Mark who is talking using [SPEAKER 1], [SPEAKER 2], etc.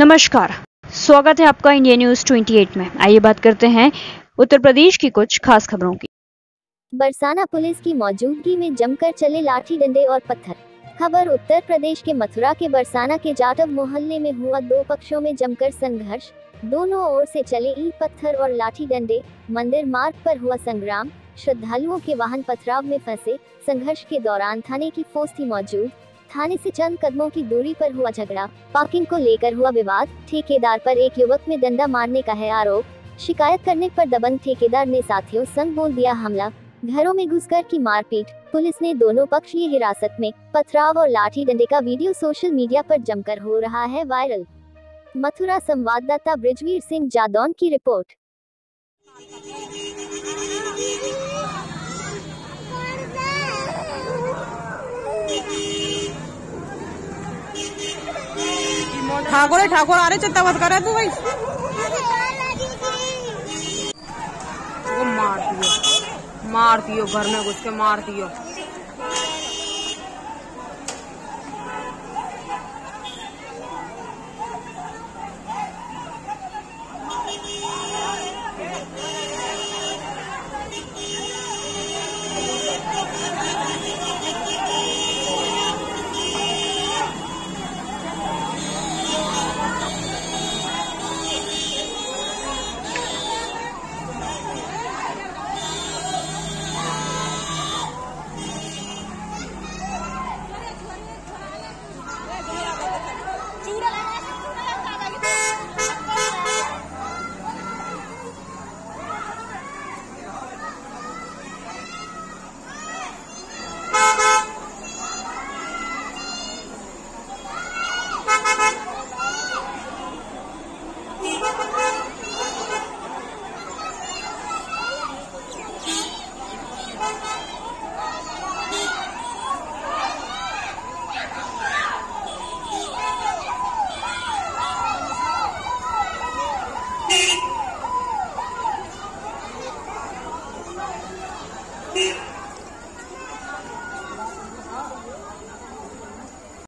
[SPEAKER 1] नमस्कार। स्वागत है आपका इंडिया न्यूज़ 28 में। आइए बात करते हैं उत्तर प्रदेश की कुछ खास खबरों की।
[SPEAKER 2] बरसाना पुलिस की मौजूदगी में जमकर चले लाठी डंडे और पत्थर। खबर उत्तर प्रदेश के मथुरा के बरसाना के जाटव मोहल्ले में हुआ दो पक्षों में जमकर संघर्ष। दोनों ओर से चले ईट पत्थर और लाठी डंडे। मंदिर मार्ग पर हुआ संग्राम। श्रद्धालुओं के वाहन पथराव में फंसे। संघर्ष के दौरान थाने की फोर्स थी मौजूद। थाने से चंद कदमों की दूरी पर हुआ झगड़ा। पार्किंग को लेकर हुआ विवाद। ठेकेदार पर एक युवक में डंडा मारने का है आरोप। शिकायत करने पर दबंग ठेकेदार ने साथियों संग बोल दिया हमला। घरों में घुसकर की मारपीट। पुलिस ने दोनों पक्ष की हिरासत में पथराव और लाठी डंडे का वीडियो सोशल मीडिया पर जमकर हो रहा है वायरल। मथुरा संवाददाता ब्रिजवीर सिंह जादौन की रिपोर्ट।
[SPEAKER 3] ठाकुर है, ठाकुर आ रहे, चिंता मत करे तू भाई। वो मारती हो मारती हो घर में घुस के मारती दियो